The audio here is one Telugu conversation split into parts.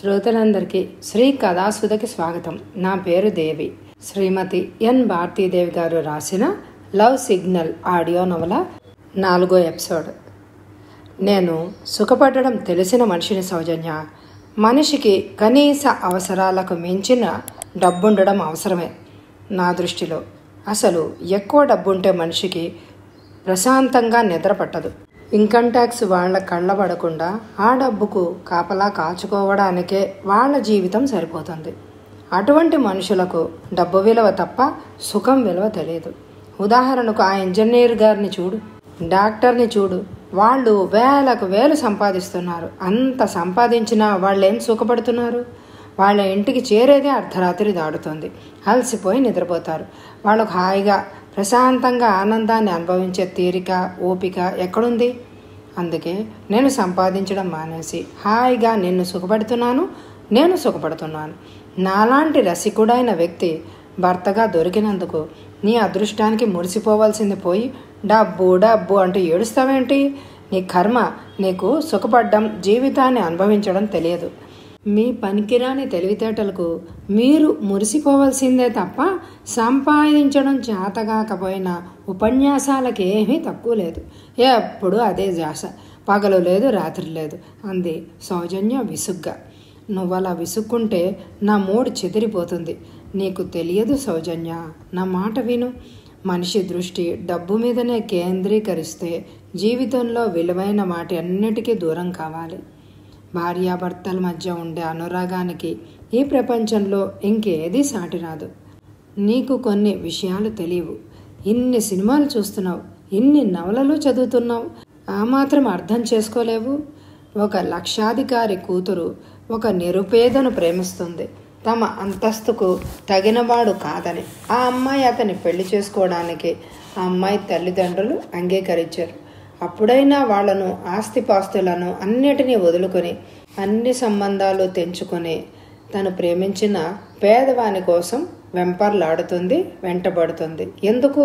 శ్రోతలందరికీ శ్రీ కథాసుధకి స్వాగతం. నా పేరు దేవి. శ్రీమతి ఎన్ భారతీదేవి గారు రాసిన లవ్ సిగ్నల్ ఆడియో నవల నాలుగో ఎపిసోడ్. నేను సుఖపడడం తెలిసిన మనిషిని సౌజన్య. మనిషికి కనీస అవసరాలకు మించిన డబ్బుండడం అవసరమే నా దృష్టిలో. అసలు ఎక్కువ డబ్బుంటే మనిషికి ప్రశాంతంగా నిద్ర పట్టదు. ఇన్కమ్ ట్యాక్స్ వాళ్ళ కళ్ళబడకుండా ఆ డబ్బుకు కాపలా కాచుకోవడానికే వాళ్ళ జీవితం సరిపోతుంది. అటువంటి మనుషులకు డబ్బు విలువ తప్ప సుఖం విలువ తెలియదు. ఉదాహరణకు ఆ ఇంజనీర్ గారిని చూడు డాక్టర్ని చూడు. వాళ్ళు వేలకు వేలు సంపాదిస్తున్నారు. అంత సంపాదించినా వాళ్ళు ఏం సుఖపడుతున్నారు? వాళ్ళ ఇంటికి చేరేదే అర్ధరాత్రి దాడుతుంది అలసిపోయి నిద్రపోతారు. వాళ్ళకు హాయిగా ప్రశాంతంగా ఆనందాన్ని అనుభవించే తీరిక ఓపిక ఎక్కడుంది? అందుకే నేను సంపాదించడం మానేసి హాయిగా నిన్ను సుఖపడుతున్నాను నేను సుఖపడుతున్నాను. నాలాంటి రసికుడైన వ్యక్తి భర్తగా దొరికినందుకు నీ అదృష్టానికి మురిసిపోవాల్సింది పోయి డబ్బు డబ్బు అంటూ ఏడుస్తావేంటి? నీ కర్మ నీకు సుఖపడ్డం జీవితాన్ని అనుభవించడం తెలియదు. మీ పనికిరాని తెలివితేటలకు మీరు మురిసిపోవలసిందే తప్ప సంపాదించడం చేతగాకపోయినా ఉపన్యాసాలకి ఏమీ తక్కువ లేదు. ఎప్పుడు అదే జాస. పగలు లేదు రాత్రి లేదు అంది సౌజన్య విసుగ్గా. నువ్వలా విసుక్కుంటే నా మూడు చెదిరిపోతుంది. నీకు తెలియదు సౌజన్య నా మాట విను. మనిషి దృష్టి డబ్బు మీదనే కేంద్రీకరిస్తే జీవితంలో విలువైన వాటి అన్నిటికీ దూరం కావాలి. భార్యాభర్తల మధ్య ఉండే అనురాగానికి ఈ ప్రపంచంలో ఇంకేది సాటి రాదు. నీకు కొన్ని విషయాలు తెలియవు. ఇన్ని సినిమాలు చూస్తున్నావు ఇన్ని నవలలు చదువుతున్నావు ఆ మాత్రం అర్థం చేసుకోలేవు. ఒక లక్షాధికారి కూతురు ఒక నిరుపేదను ప్రేమిస్తుంది. తమ అంతస్తుకు తగినవాడు కాదని ఆ అమ్మాయి అతని పెళ్ళి చేసుకోవడానికి ఆ అమ్మాయి తల్లిదండ్రులు అంగీకరించారు. అప్పుడైనా వాళ్ళను ఆస్తిపాస్తులను అన్నిటినీ వదులుకొని అన్ని సంబంధాలు తెంచుకొని తను ప్రేమించిన పేదవాని కోసం వెంపర్లాడుతుంది వెంటబడుతుంది. ఎందుకు?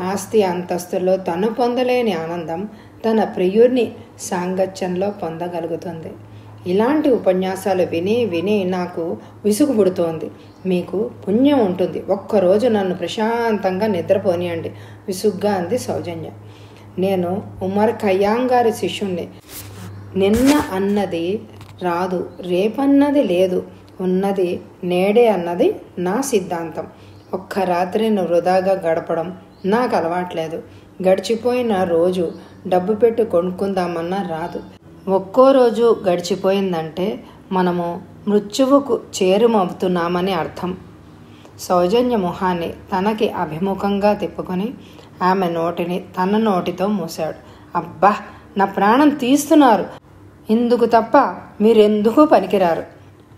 ఆస్తి అంతస్తులో తను పొందలేని ఆనందం తన ప్రియుర్ని సాంగత్యంలో పొందగలుగుతుంది. ఇలాంటి ఉపన్యాసాలు విని విని నాకు విసుగు పుడుతోంది. మీకు పుణ్యం ఉంటుంది. ఒక్కరోజు నన్ను ప్రశాంతంగా నిద్రపోనియండి. విసుగ్గా అంది సౌజన్య. నేను ఉమర్ ఖయ్యాం గారి శిష్యుణ్ణి. నిన్న అన్నది రాదు రేపన్నది లేదు. ఉన్నది నేడే అన్నది నా సిద్ధాంతం. ఒక్క రాత్రిని వృధాగా గడపడం నాకు అలవాట్లేదు. గడిచిపోయిన రోజు డబ్బు పెట్టి కొనుక్కుందామన్నా రాదు. ఒక్కో రోజు గడిచిపోయిందంటే మనము మృత్యువుకు చేరుమవుతున్నామని అర్థం. సౌజన్య మొహాన్ని తనకి అభిముఖంగా తిప్పుకొని ఆమె నోటిని తన నోటితో మూశాడు. అబ్బా నా ప్రాణం తీస్తున్నారు. ఇందుకు తప్ప మీరెందుకు పనికిరారు?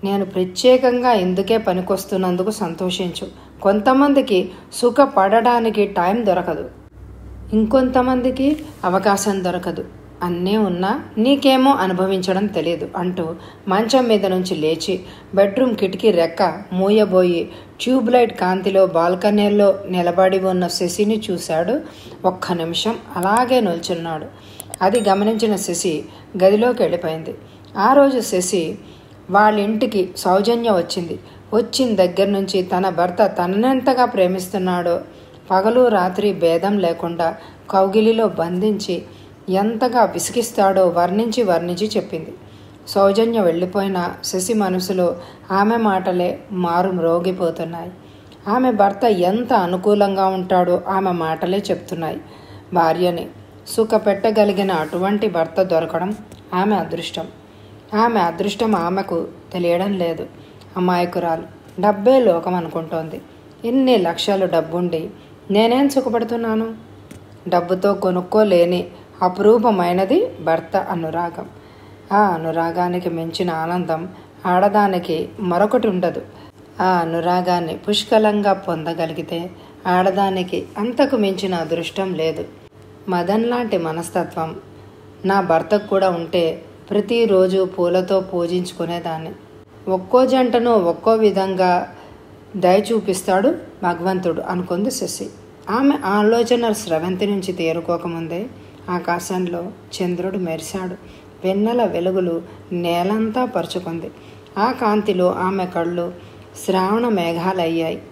నేను ప్రత్యేకంగా ఇందుకే పనికొస్తున్నందుకు సంతోషించు. కొంతమందికి సుఖపడడానికి టైం దొరకదు. ఇంకొంతమందికి అవకాశం దొరకదు. అన్నీ ఉన్నా నీకేమో అనుభవించడం తెలియదు అంటూ మంచం మీద నుంచి లేచి బెడ్రూమ్ కిటికీ రెక్క మూయబోయి ట్యూబ్లైట్ కాంతిలో బాల్కనీల్లో నిలబడి ఉన్న శశిని చూశాడు. ఒక్క నిమిషం అలాగే నిల్చున్నాడు. అది గమనించిన శశి గదిలోకి వెళ్ళిపోయింది. ఆ రోజు శశి వాళ్ళ ఇంటికి సౌజన్య వచ్చింది. వచ్చిన దగ్గర నుంచి తన భర్త తననెంతగా ప్రేమిస్తున్నాడో పగలు రాత్రి భేదం లేకుండా కౌగిలిలో బంధించి ఎంతగా విసిగిస్తాడో వర్ణించి వర్ణించి చెప్పింది. సౌజన్య వెళ్ళిపోయిన శశి మనసులో ఆమె మాటలే మారు మ్రోగిపోతున్నాయి. ఆమె భర్త ఎంత అనుకూలంగా ఉంటాడో ఆమె మాటలే చెప్తున్నాయి. భార్యని సుఖపెట్టగలిగిన అటువంటి భర్త దొరకడం ఆమె అదృష్టం. ఆమె అదృష్టం ఆమెకు తెలియడం లేదు. అమాయకురాలు. డబ్బే లోకం అనుకుంటోంది. ఎన్ని లక్షలు డబ్బుండి నేనేం సుఖపడుతున్నాను? డబ్బుతో కొనుక్కోలేని అపురూపమైనది భర్త అనురాగం. ఆ అనురాగానికి మించిన ఆనందం ఆడదానికి మరొకటి ఉండదు. ఆ అనురాగాన్ని పుష్కలంగా పొందగలిగితే ఆడదానికి అంతకు మించిన అదృష్టం లేదు. మదన్ లాంటి మనస్తత్వం నా భర్తకు కూడా ఉంటే ప్రతిరోజు పూలతో పూజించుకునేదాన్ని. ఒక్కో జంటను ఒక్కో విధంగా దయ చూపిస్తాడు భగవంతుడు అనుకుంది శశి. ఆమె ఆలోచన స్రవంతి నుంచి తేరుకోకముందే ఆకాశంలో చంద్రుడు మెరిశాడు. వెన్నెల వెలుగులు నేలంతా పరుచుకుంది. ఆ కాంతిలో ఆమె కళ్ళు శ్రావణ మేఘాలయ్యాయి.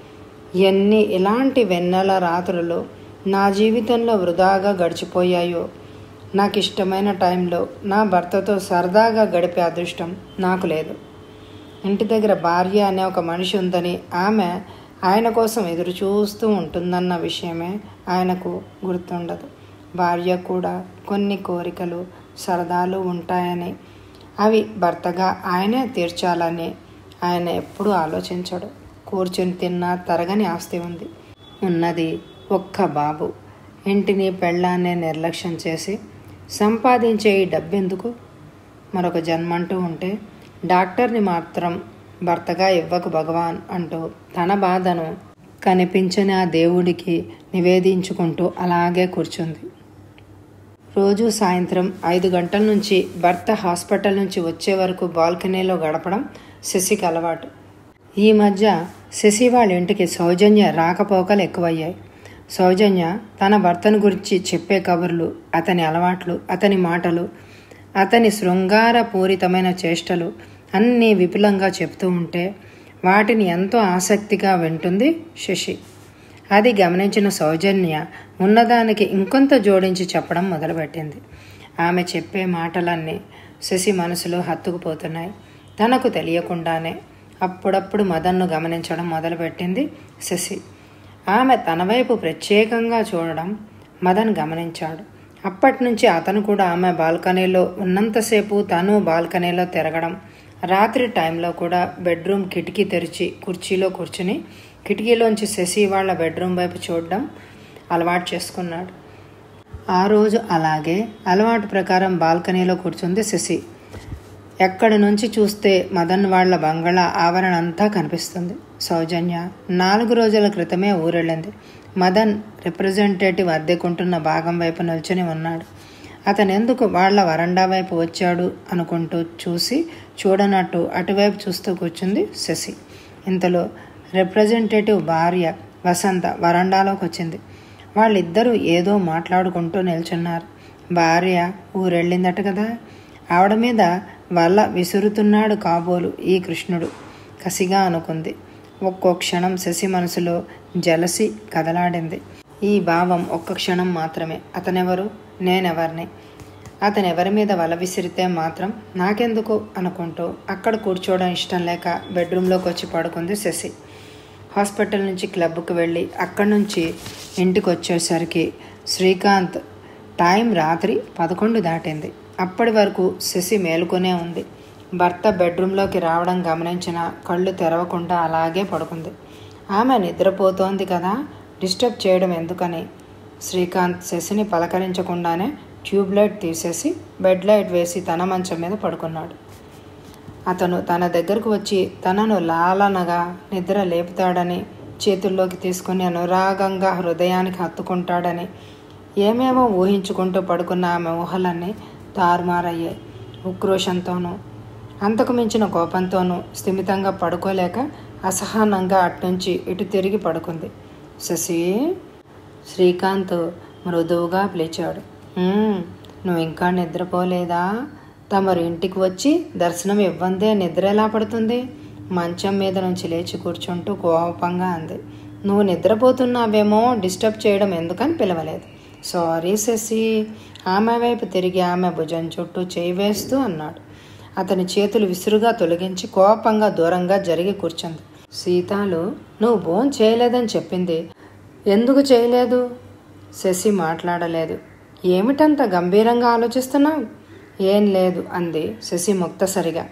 ఎన్ని ఇలాంటి వెన్నెల రాత్రులు నా జీవితంలో వృధాగా గడిచిపోయాయో. నాకు ఇష్టమైన టైంలో నా భర్తతో సరదాగా గడిపే అదృష్టం నాకు లేదు. ఇంటి దగ్గర భార్య అనే ఒక మనిషి ఉందని ఆమె ఆయన కోసం ఎదురు చూస్తూ ఉంటుందన్న విషయమే ఆయనకు గుర్తుండదు. భార్య కూడా కొన్ని కోరికలు సరదాలు ఉంటాయని. అవి భర్తగా ఆయనే తీర్చాలని ఆయన ఎప్పుడూ ఆలోచించడు. కూర్చొని తిన్నా తరగని ఆస్తి ఉంది. ఉన్నది ఒక్క బాబు. ఇంటిని పెళ్ళాన్ని నిర్లక్ష్యం చేసి సంపాదించే ఈ డబ్బెందుకు? మరొక జన్మంటూ ఉంటే డాక్టర్ని మాత్రం భర్తగా ఇవ్వకు భగవాన్ అంటూ తన బాధను కనిపించని ఆ దేవుడికి నివేదించుకుంటూ అలాగే కూర్చుంది. రోజు సాయంత్రం ఐదు గంటల నుంచి భర్త హాస్పిటల్ నుంచి వచ్చే వరకు బాల్కనీలో గడపడం శశికి అలవాటు. ఈ మధ్య శశి వాళ్ళ ఇంటికి సౌజన్య రాకపోకలు ఎక్కువయ్యాయి. సౌజన్య తన భర్తను గురించి చెప్పే కబుర్లు అతని అలవాట్లు అతని మాటలు అతని శృంగారపూరితమైన చేష్టలు అన్నీ విపులంగా చెప్తూ ఉంటే వాటిని ఎంతో ఆసక్తిగా వింటుంది శశి. అది గమనించిన సౌజన్య ఉన్నదానికి ఇంకొంత జోడించి చెప్పడం మొదలుపెట్టింది. ఆమె చెప్పే మాటలన్నీ శశి మనసులో హత్తుకుపోతున్నాయి. తనకు తెలియకుండానే అప్పుడప్పుడు మదన్ను గమనించడం మొదలుపెట్టింది శశి. ఆమె తన వైపు ప్రత్యేకంగా చూడడం మదన్ గమనించాడు. అప్పటి నుంచి అతను కూడా ఆమె బాల్కనీలో ఉన్నంతసేపు తను బాల్కనీలో తిరగడం రాత్రి టైంలో కూడా బెడ్రూమ్ కిటికీ తెరిచి కుర్చీలో కూర్చుని కిటికీలోంచి శశి వాళ్ళ బెడ్రూమ్ వైపు చూడడం అలవాటు చేసుకున్నాడు. ఆ రోజు అలాగే అలవాటు ప్రకారం బాల్కనీలో కూర్చుంది శశి. ఎక్కడి నుంచి చూస్తే మదన్ వాళ్ళ బంగళా ఆవరణ అంతా కనిపిస్తుంది. సౌజన్య నాలుగు రోజుల క్రితమే ఊరెళ్ళింది. మదన్ రిప్రజెంటేటివ్ అద్దెకుంటున్న భాగం వైపు నిల్చుని ఉన్నాడు. అతను ఎందుకు వాళ్ళ వరండా వైపు వచ్చాడు అనుకుంటూ చూసి చూడనట్టు అటువైపు చూస్తూ కూర్చుంది శశి. ఇంతలో రిప్రజెంటేటివ్ భార్య వసంత వరండాలోకి వచ్చింది. వాళ్ళిద్దరూ ఏదో మాట్లాడుకుంటూ నిల్చున్నారు. భార్య ఊరెళ్ళిందట కదా. ఆవిడ మీద వల్ల విసురుతున్నాడు కాబోలు ఈ కృష్ణుడు. కసిగా అనుకుంది. ఒక్కో క్షణం శశి మనసులో జలసి కదలాడింది. ఈ భావం ఒక్క క్షణం మాత్రమే. అతనెవరు? నేనెవరిని? అతను ఎవరి మీద వల విసిరితే మాత్రం నాకెందుకు అనుకుంటూ అక్కడ కూర్చోవడం ఇష్టం లేక బెడ్రూమ్లోకి వచ్చి పడుకుంది శశి. హాస్పిటల్ నుంచి క్లబ్కు వెళ్ళి అక్కడి నుంచి ఇంటికి వచ్చేసరికి శ్రీకాంత్ టైం రాత్రి పదకొండు దాటింది. అప్పటి వరకు శశి మేలుకొనే ఉంది. భర్త బెడ్రూమ్లోకి రావడం గమనించిన కళ్ళు తెరవకుండా అలాగే పడుకుంది. ఆమె నిద్రపోతోంది కదా డిస్టర్బ్ చేయడం ఎందుకని? శ్రీకాంత్ శశిని పలకరించకుండానే ట్యూబ్ లైట్ తీసేసి బెడ్ లైట్ వేసి తన మంచం మీద పడుకున్నాడు. అతను తన దగ్గరకు వచ్చి తనను లాలనగా నిద్ర లేపుతాడని చేతుల్లోకి తీసుకుని అనురాగంగా హృదయానికి హత్తుకుంటాడని ఏమేమో ఊహించుకుంటూ పడుకున్న ఆమె ఊహలన్నీ తారుమారయ్యాయి ఉక్రోషంతోనూ అంతకు మించిన కోపంతోనూ స్థిమితంగా పడుకోలేక అసహనంగా అట్నుంచి ఇటు తిరిగి పడుకుంది. శశి! శ్రీకాంత్ మృదువుగా పిలిచాడు. నువ్వు ఇంకా నిద్రపోలేదా? తమరు ఇంటికి వచ్చి దర్శనం ఇవ్వందే నిద్ర ఎలా పడుతుంది? మంచం మీద నుంచి లేచి కూర్చుంటూ కోపంగా అంది. నువ్వు నిద్రపోతున్నావేమో డిస్టర్బ్ చేయడం ఎందుకని పిలవలేదు. సారీ శశి. ఆమె వైపు తిరిగి ఆమె భుజం చుట్టూ చేయి వేస్తూ అన్నాడు. అతని చేతులు విసురుగా తొలగించి కోపంగా దూరంగా జరిగి కూర్చుంది. సీతాలు నువ్వు భోం చేయలేదని చెప్పింది. ఎందుకు చేయలేదు? శశి మాట్లాడలేదు. ఏమిటంత గంభీరంగా ఆలోచిస్తున్నావు? ఏం లేదు అంది శశి ముక్తసరిగా.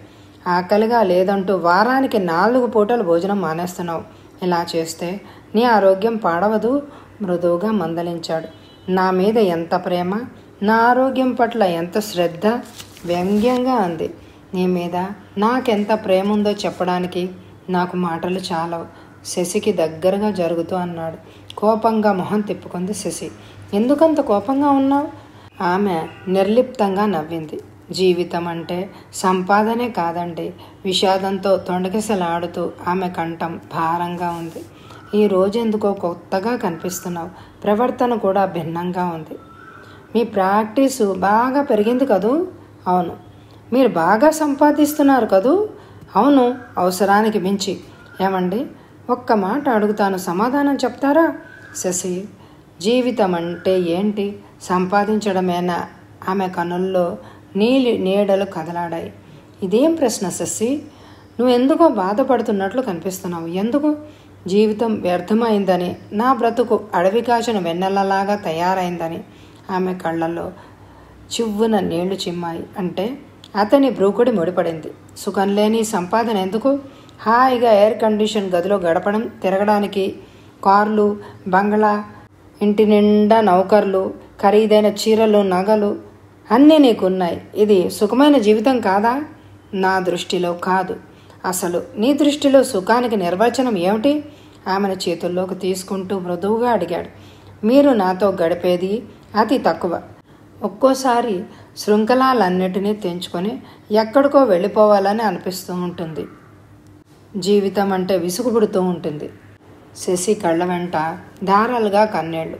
ఆకలిగా లేదంటూ వారానికి నాలుగు పూటలు భోజనం మానేస్తున్నావు. ఇలా చేస్తే నీ ఆరోగ్యం పాడవదు మృదువుగా మందలించాడు. నా మీద ఎంత ప్రేమ? నా ఆరోగ్యం పట్ల ఎంత శ్రద్ధ? వ్యంగ్యంగా అంది. నీ మీద నాకెంత ప్రేమ ఉందో చెప్పడానికి నాకు మాటలు చాలవు. శశికి దగ్గరగా జరుగుతూ అన్నాడు. కోపంగా మొహం తిప్పుకుంది శశి. ఎందుకంత కోపంగా ఉన్నావు? ఆమె నిర్లిప్తంగా నవ్వింది. జీవితం అంటే సంపాదనే కాదండి. విషాదంతో తొండకిసలాడుతూ ఆమె కంఠం భారంగా ఉంది. ఈ రోజు ఎందుకో కొత్తగా కనిపిస్తున్నావు. ప్రవర్తన కూడా భిన్నంగా ఉంది. మీ ప్రాక్టీసు బాగా పెరిగింది కదూ? అవును. మీరు బాగా సంపాదిస్తున్నారు కదూ? అవును అవసరానికి మించి. ఏమండి? ఒక్క మాట అడుగుతాను సమాధానం చెప్తారా? శశి జీవితం అంటే ఏంటి? సంపాదించడమేనా? ఆమె కనుల్లో నీలి నీడలు కదలాడాయి. ఇదేం ప్రశ్న శశి? నువ్వు ఎందుకో బాధపడుతున్నట్లు కనిపిస్తున్నావు. ఎందుకు? జీవితం వ్యర్థమైందని నా బ్రతుకు అడవి కాచిన వెన్నెలలాగా తయారైందని ఆమె కళ్ళల్లో చివ్వున నీళ్ళు చిమ్మాయి. అంటే అతని బ్రూకుడి ముడిపడింది. సుఖం లేని సంపాదన ఎందుకు? హాయిగా ఎయిర్ కండిషన్ గదిలో గడపడం తిరగడానికి కార్లు బంగ్లా ఇంటి నిండా నౌకర్లు ఖరీదైన చీరలు నగలు అన్నీ నీకున్నాయి. ఇది సుఖమైన జీవితం కాదా? నా దృష్టిలో కాదు. అసలు నీ దృష్టిలో సుఖానికి నిర్వచనం ఏమిటి? ఆమెను చేతుల్లోకి తీసుకుంటూ మృదువుగా అడిగాడు. మీరు నాతో గడిపేది అతి తక్కువ. ఒక్కోసారి శృంఖలాలన్నిటినీ తెంచుకొని ఎక్కడికో వెళ్ళిపోవాలని అనిపిస్తూ ఉంటుంది. జీవితం అంటే విసుగుపుడుతూ ఉంటుంది. శశి కళ్ళ వెంట దారాలుగా కన్నీళ్ళు.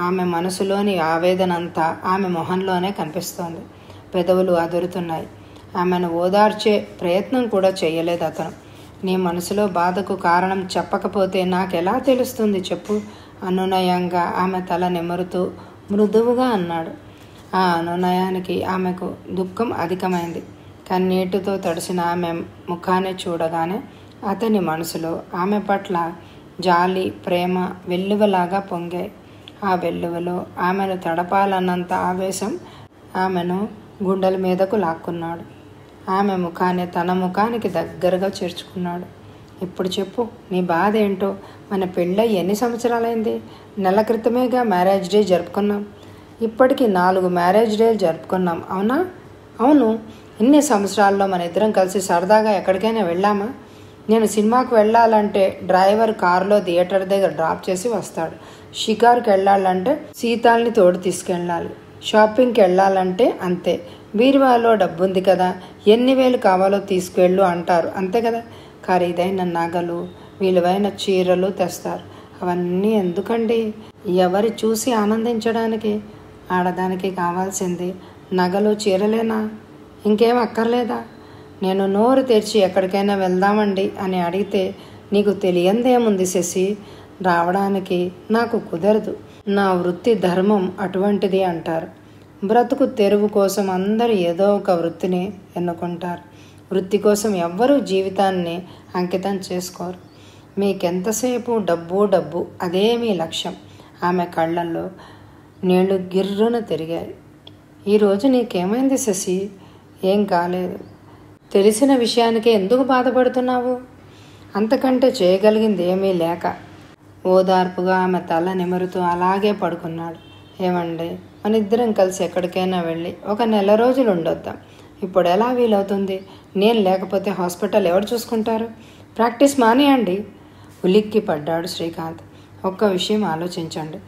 ఆమె మనసులోని ఆవేదనంతా ఆమె మొహంలోనే కనిపిస్తోంది. పెదవులు అదురుతున్నాయి. ఆమెను ఓదార్చే ప్రయత్నం కూడా చేయలేదు అతను. నీ మనసులో బాధకు కారణం చెప్పకపోతే నాకెలా తెలుస్తుంది చెప్పు? అనునయంగా ఆమె తల నిమురుతూ మృదువుగా అన్నాడు. ఆ అనునయానికి ఆమెకు దుఃఖం అధికమైంది. కన్నీటితో తడిసిన ఆమె ముఖాన్ని చూడగానే అతని మనసులో ఆమె పట్ల జాలి ప్రేమ వెల్లువలాగా పొంగాయి ఆ వెల్లువలో ఆమెను తడపాలన్నంత ఆవేశం ఆమెను గుండెల మీదకు లాక్కున్నాడు. ఆమె ముఖాన్ని తన ముఖానికి దగ్గరగా చేర్చుకున్నాడు. ఇప్పుడు చెప్పు నీ బాధ ఏంటో మన పెళ్ళై ఎన్ని సంవత్సరాలైంది? నెల క్రితమేగా మ్యారేజ్ డే జరుపుకున్నాం. ఇప్పటికి నాలుగు మ్యారేజ్ డేలు జరుపుకున్నాం అవునా? అవును ఇన్ని సంవత్సరాల్లో మన ఇద్దరం కలిసి సరదాగా ఎక్కడికైనా వెళ్ళామా? నేను సినిమాకు వెళ్ళాలంటే డ్రైవర్ కారులో థియేటర్ దగ్గర డ్రాప్ చేసి వస్తాడు. షికార్కి వెళ్ళాలంటే సీతాల్ని తోడు తీసుకెళ్ళాలి. షాపింగ్కి వెళ్ళాలంటే అంతే. బీరువాలో డబ్బుంది కదా ఎన్ని వేలు కావాలో తీసుకువెళ్ళు అంటారు. అంతే కదా? ఖరీదైన నగలు విలువైన చీరలు తెస్తారు. అవన్నీ ఎందుకండి? ఎవరి చూసి ఆనందించడానికి? ఆడదానికి కావాల్సింది నగలు చీరలేనా? ఇంకేం అక్కర్లేదా? నేను నోరు తెరిచి ఎక్కడికైనా వెళ్దామండి అని అడిగితే నీకు తెలియందేముంది శశి? రావడానికి నాకు కుదరదు. నా వృత్తి ధర్మం అటువంటిది అంటారు. బ్రతుకు తెరువు కోసం అందరూ ఏదో ఒక వృత్తిని ఎన్నుకుంటారు. వృత్తి కోసం ఎవ్వరూ జీవితాన్ని అంకితం చేసుకోరు. మీకెంతసేపు డబ్బు డబ్బు అదే మీ లక్ష్యం. ఆమె కళ్ళల్లో నీళ్ళు గిర్రున తిరిగాయి. ఈరోజు నీకేమైంది శశి? ఏం కాలేదు. తెలిసిన విషయానికి ఎందుకు బాధపడుతున్నావు? అంతకంటే చేయగలిగింది ఏమీ లేక ఓదార్పుగా ఆమె తల నిమురుతూ అలాగే పడుకున్నాడు. ఏమండి మన ఇద్దరం కలిసి ఎక్కడికైనా వెళ్ళి ఒక నెల రోజులు ఉండొద్దాం. ఇప్పుడు ఎలా వీలవుతుంది? నేను లేకపోతే హాస్పిటల్ ఎవరు చూసుకుంటారు? ప్రాక్టీస్ మానేయండి. ఉలిక్కి పడ్డాడు శ్రీకాంత్. ఒక్క విషయం ఆలోచించండి.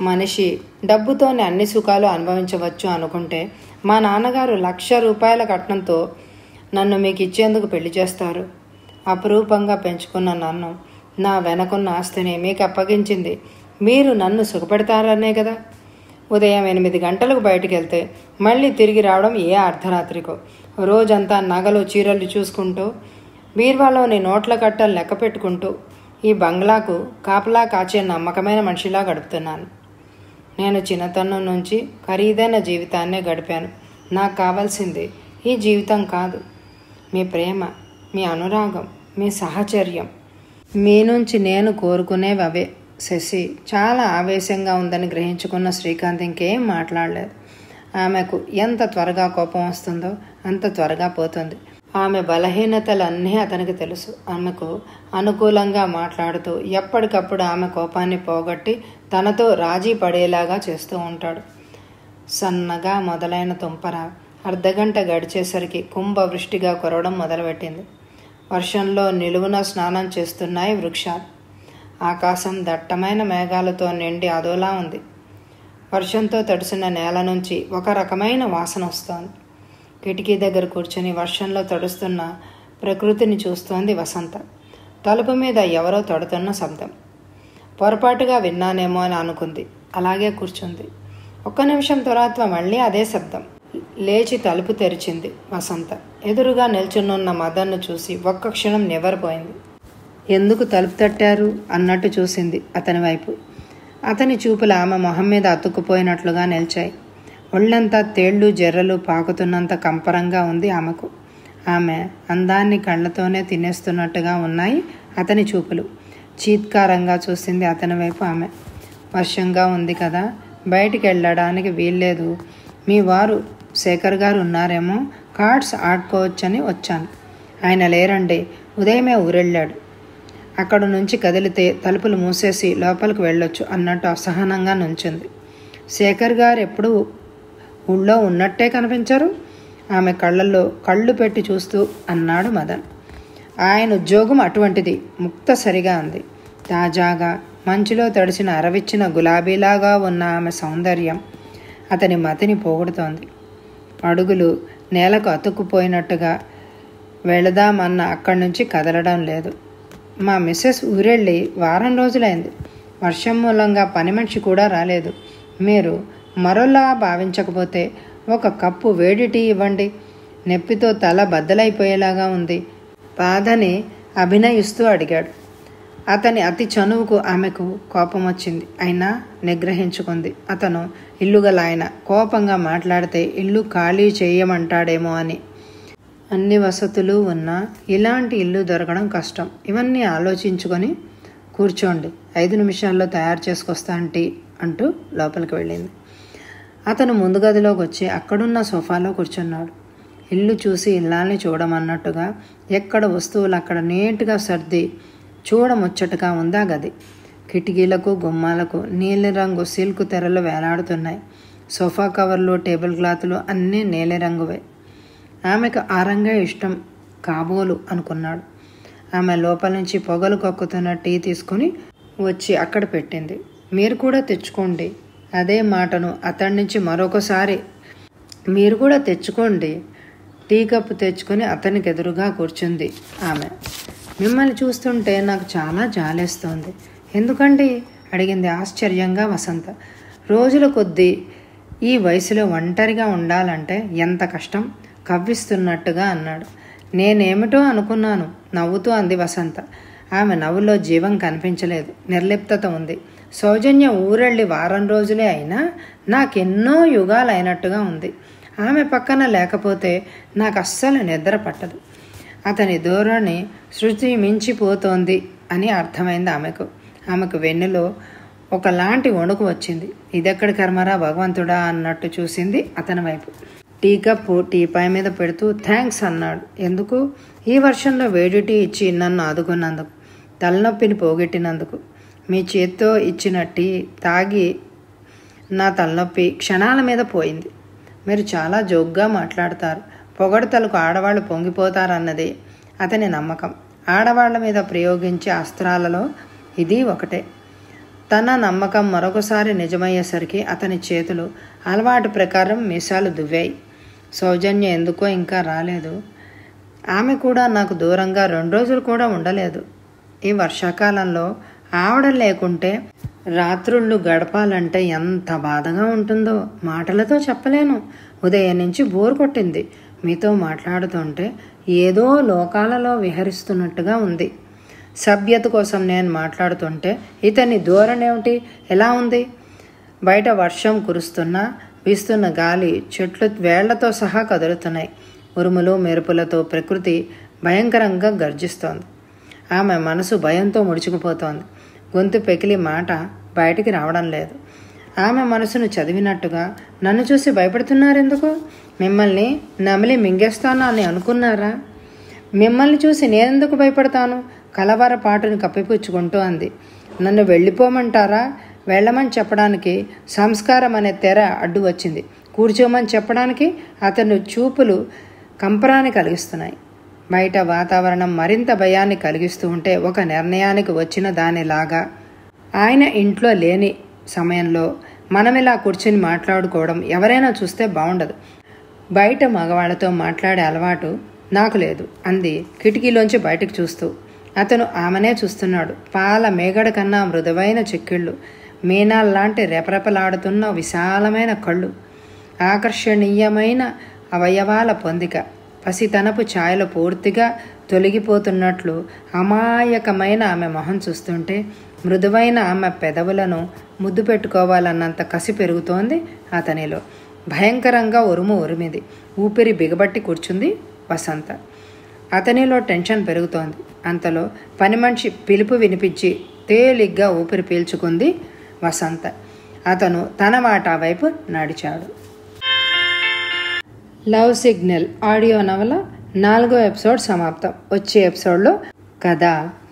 మనిషి డబ్బుతోనే అన్ని సుఖాలు అనుభవించవచ్చు అనుకుంటే మా నాన్నగారు లక్ష రూపాయల కట్నంతో నన్ను మీకు ఇచ్చేందుకు పెళ్ళి చేస్తారు. అపురూపంగా పెంచుకున్న నన్ను నా వెనకున్న ఆస్తిని మీకు అప్పగించింది. మీరు నన్ను సుఖపెడతారనే కదా? ఉదయం ఎనిమిది గంటలకు బయటికి వెళ్తే మళ్ళీ తిరిగి రావడం ఏ అర్ధరాత్రికో? రోజంతా నగలు చీరలు చూసుకుంటూ బీర్వాలోని నోట్ల కట్టలు లెక్క పెట్టుకుంటూ ఈ బంగ్లాకు కాపలా కాచే నమ్మకమైన మనిషిలా గడుపుతున్నాను. నేను చిన్నతనం నుంచి ఖరీదైన జీవితాన్నే గడిపాను. నాకు కావాల్సింది ఈ జీవితం కాదు. మీ ప్రేమ మీ అనురాగం మీ సహచర్యం. మీ నుంచి నేను కోరుకునేవవే. అవే శశి చాలా ఆవేశంగా ఉందని గ్రహించుకున్న శ్రీకాంత్ ఇంకేం మాట్లాడలేదు. ఆమెకు ఎంత త్వరగా కోపం వస్తుందో అంత త్వరగా పోతుంది. ఆమె బలహీనతలన్నీ అతనికి తెలుసు. ఆమెకు అనుకూలంగా మాట్లాడుతూ ఎప్పటికప్పుడు ఆమె కోపాన్ని పోగొట్టి తనతో రాజీ పడేలాగా చేస్తూ ఉంటాడు. సన్నగా మొదలైన తుంపర అర్ధగంట గడిచేసరికి కుంభవృష్టిగా కురవడం మొదలుపెట్టింది. వర్షంలో నిలువున స్నానం చేస్తున్నాయి వృక్షాలు. ఆకాశం దట్టమైన మేఘాలతో నిండి అదోలా ఉంది. వర్షంతో తడిసిన నేల నుంచి ఒక రకమైన వాసన వస్తోంది. కిటికీ దగ్గర కూర్చొని వర్షంలో తడుస్తున్న ప్రకృతిని చూస్తోంది వసంత. తలుపు మీద ఎవరో తడుతున్న శబ్దం. పొరపాటుగా విన్నానేమో అని అనుకుంది. అలాగే కూర్చుంది. ఒక్క నిమిషం తర్వాత మళ్ళీ అదే శబ్దం. లేచి తలుపు తెరిచింది వసంత. ఎదురుగా నిల్చునున్న మదన్ను చూసి ఒక్క క్షణం నివ్వరిపోయింది. ఎందుకు తలుపు తట్టారు? అన్నట్టు చూసింది అతని వైపు. అతని చూపులు ఆమె మొహం మీద అతుక్కుపోయినట్లుగా నిలిచాయి. ఒళ్ళంతా తేళ్ళు జర్రలు పాకుతున్నంత కంపరంగా ఉంది ఆమెకు. ఆమె అందాన్ని కళ్ళతోనే తినేస్తున్నట్టుగా ఉన్నాయి అతని చూపులు. చీత్కారంగా చూసింది అతని వైపు ఆమె. వర్షంగా ఉంది కదా. బయటికి వెళ్ళడానికి వీల్లేదు. మీ వారు శేఖర్ గారు ఉన్నారేమో కార్డ్స్ ఆడుకోవచ్చని వచ్చాను. ఆయన లేరండి ఉదయమే ఊరెళ్ళాడు. అక్కడ నుంచి కదిలితే తలుపులు మూసేసి లోపలికి వెళ్ళొచ్చు అన్నట్టు అసహనంగా నుంచింది. శేఖర్ గారు ఎప్పుడు ఊళ్ళో ఉన్నట్టే కనిపించరు? ఆమె కళ్ళల్లో కళ్ళు పెట్టి చూస్తూ అన్నాడు మదన్. ఆయన ఉద్యోగం అటువంటిది ముక్తసరిగా ఉంది. తాజాగా మంచులో తడిసిన అరవిచ్చిన గులాబీలాగా ఉన్న ఆమె సౌందర్యం అతని మతిని పోగొడుతోంది. అడుగులు నేలకు అతుక్కుపోయినట్టుగా వెళదామన్న అక్కడి నుంచి కదలడం లేదు. మా మిస్సెస్ ఊరెళ్ళి వారం రోజులైంది. వర్షం మూలంగా పని మనిషి కూడా రాలేదు. మీరు మరోలా భావించకపోతే ఒక కప్పు వేడి టీ ఇవ్వండి. నొప్పితో తల బద్దలైపోయేలాగా ఉంది. బాధని అభినయిస్తూ అడిగాడు. అతని అతి చనువుకు ఆమెకు కోపం వచ్చింది అయినా నిగ్రహించుకుంది. అతను ఇల్లుగల ఆయన కోపంగా మాట్లాడితే ఇల్లు ఖాళీ చేయమంటాడేమో అని. అన్ని వసతులు ఉన్నా ఇలాంటి ఇల్లు దొరకడం కష్టం. ఇవన్నీ ఆలోచించుకొని కూర్చోండి. ఐదు నిమిషాల్లో తయారు చేసుకొస్తా టీ అంటూ లోపలికి వెళ్ళింది. అతను ముందు గదిలోకి వచ్చి అక్కడున్న సోఫాలో కూర్చున్నాడు. ఇల్లు చూసి ఇల్లాల్ని చూడమన్నట్టుగా ఎక్కడ వస్తువులు అక్కడ నీట్గా సర్ది చూడముచ్చటగా ఉందా గది కిటికీలకు గుమ్మాలకు నీలిరంగు సిల్క్ తెరలు వేలాడుతున్నాయి. సోఫా కవర్లు టేబుల్ క్లాత్లు అన్నీ నీలిరంగువే ఆమెకు ఆ రంగే ఇష్టం కాబోలు అనుకున్నాడు. ఆమె లోపల నుంచి పొగలు కక్కుతున్న టీ తీసుకుని వచ్చి అక్కడ పెట్టింది. మీరు కూడా తెచ్చుకోండి. అదే మాటను అతడి నుంచి మరొకసారి మీరు కూడా తెచ్చుకోండి. టీ కప్పు తెచ్చుకొని అతనికి ఎదురుగా కూర్చుంది ఆమె. మిమ్మల్ని చూస్తుంటే నాకు చాలా జాలేస్తోంది. ఎందుకండి అడిగింది ఆశ్చర్యంగా వసంత. రోజుల కొద్దీ ఈ వయసులో ఒంటరిగా ఉండాలంటే ఎంత కష్టం? కవ్విస్తున్నట్టుగా అన్నాడు. నేనేమిటో అనుకున్నాను నవ్వుతూ అంది వసంత. ఆమె నవ్వులో జీవం కనిపించలేదు. నిర్లిప్తత ఉంది. సౌజన్య ఊరెళ్ళి వారం రోజులే అయినా నాకెన్నో యుగాలు అయినట్టుగా ఉంది. ఆమె పక్కన లేకపోతే నాకు అస్సలు నిద్ర పట్టదు. అతని ధోరణి శృతి మించిపోతోంది అని అర్థమైంది ఆమెకు. ఆమెకు వెన్నులో ఒకలాంటి వణుకు వచ్చింది. ఇదెక్కడి కర్మరా భగవంతుడా అన్నట్టు చూసింది అతని వైపు. టీ కప్పు టీపాయ్ మీద పెడుతూ థ్యాంక్స్ అన్నాడు. ఎందుకు? ఈ వర్షంలో వేడి టీ ఇచ్చి నన్ను ఆదుకున్నందుకు తలనొప్పిని పోగొట్టినందుకు. మీ చేత్తో ఇచ్చిన టీ తాగి నా తలనొప్పి క్షణాల మీద పోయింది. మీరు చాలా జోగ్గా మాట్లాడతారు. పొగడతలకు ఆడవాళ్ళు పొంగిపోతారన్నది అతని నమ్మకం. ఆడవాళ్ళ మీద ప్రయోగించే అస్త్రాలలో ఇది ఒకటే. తన నమ్మకం మరొకసారి నిజమయ్యేసరికి అతని చేతులు అలవాటు ప్రకారం మీసాలు దువ్వాయి. సౌజన్య ఎందుకో ఇంకా రాలేదు. ఆమె కూడా నాకు దూరంగా రెండు రోజులు కూడా ఉండలేదు. ఈ వర్షాకాలంలో ఆవిడ లేకుంటే రాత్రుళ్ళు గడపాలంటే ఎంత బాధగా ఉంటుందో మాటలతో చెప్పలేను. ఉదయం నుంచి బోర్ కొట్టింది. మీతో మాట్లాడుతుంటే ఏదో లోకాలలో విహరిస్తున్నట్టుగా ఉంది. సభ్యత కోసం నేను మాట్లాడుతుంటే ఇతని ధోరణేమిటి? ఎలా ఉంది? బయట వర్షం కురుస్తున్నా వీస్తున్న గాలి చెట్లు వేళ్ళతో సహా కదులుతున్నాయి. ఉరుములు మెరుపులతో ప్రకృతి భయంకరంగా గర్జిస్తోంది. ఆమె మనసు భయంతో ముడుచుకుపోతోంది. గొంతు పెకిలి మాట బయటికి రావడం లేదు. ఆమె మనసును చదివినట్టుగా నన్ను చూసి భయపడుతున్నారెందుకు? మిమ్మల్ని నమిలి మింగేస్తాను అని అనుకున్నారా? మిమ్మల్ని చూసి నేనెందుకు భయపడతాను? కలవర పాటను కప్పిపుచ్చుకుంటూ అంది. నన్ను వెళ్ళిపోమంటారా? వెళ్ళమని చెప్పడానికి సంస్కారం అనే తెర అడ్డు వచ్చింది. కూర్చోమని చెప్పడానికి అతను చూపులు కంపరాన్ని కలిగిస్తున్నాయి. బయట వాతావరణం మరింత భయాన్ని కలిగిస్తూ ఉంటే ఒక నిర్ణయానికి వచ్చిన దానిలాగా. ఆయన ఇంట్లో లేని సమయంలో మనం ఇలా కూర్చుని మాట్లాడుకోవడం ఎవరైనా చూస్తే బాగుండదు బయట మగవాళ్ళతో మాట్లాడే అలవాటు నాకు లేదు అంది కిటికీలోంచి బయటకు చూస్తూ. అతను ఆమెనే చూస్తున్నాడు. పాల మేగడ కన్నా మృదువైన చెక్కిళ్ళు మీనాల్లాంటి రెపరెపలాడుతున్న విశాలమైన కళ్ళు ఆకర్షణీయమైన అవయవాల పొందిక పసితనపు ఛాయలు పూర్తిగా తొలగిపోతున్నట్లు అమాయకమైన ఆమె మొహం చూస్తుంటే మృదువైన ఆమె పెదవులను ముద్దు పెట్టుకోవాలన్నంత కసి పెరుగుతోంది అతనిలో. భయంకరంగా ఉరుము ఉరిమిది ఊపిరి బిగబట్టి కూర్చుంది వసంత. అతనిలో టెన్షన్ పెరుగుతోంది. అంతలో పని మనిషి పిలుపు వినిపించి తేలిగ్గా ఊపిరి పీల్చుకుంది వసంత. అతను తన వాటా వైపు నడిచాడు. లవ్ సిగ్నల్ ఆడియో నవల నాలుగో ఎపిసోడ్ సమాప్తం. వచ్చే ఎపిసోడ్లో కథ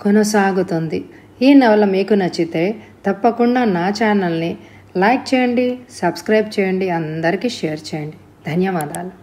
కొనసాగుతుంది. ఈ నవల మీకు నచ్చితే తప్పకుండా నా ఛానల్ని లైక్ చేయండి సబ్స్క్రైబ్ చేయండి అందరికీ షేర్ చేయండి. ధన్యవాదాలు.